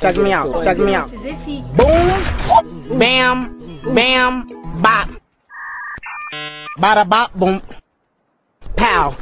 Check me out. Check me out. Boom. Bam. Bam. Bop. Bada bop. Boom. Pow.